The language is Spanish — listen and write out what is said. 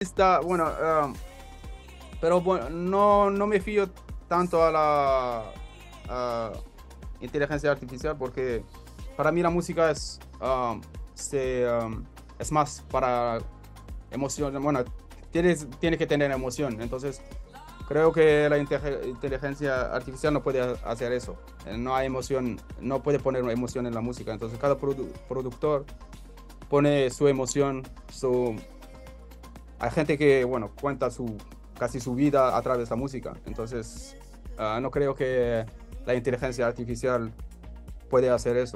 Está, bueno, um, pero bueno, no, no me fío tanto a la inteligencia artificial porque para mí la música es, um, se, um, es más para emoción, bueno, tienes, tiene que tener emoción, entonces creo que la inte- inteligencia artificial no puede hacer eso, no hay emoción, no puede poner emoción en la música, entonces cada produ- productor pone su emoción, su... Hay gente que, bueno, cuenta su, casi su vida a través de la música, entonces ah, no creo que la inteligencia artificial puede hacer eso.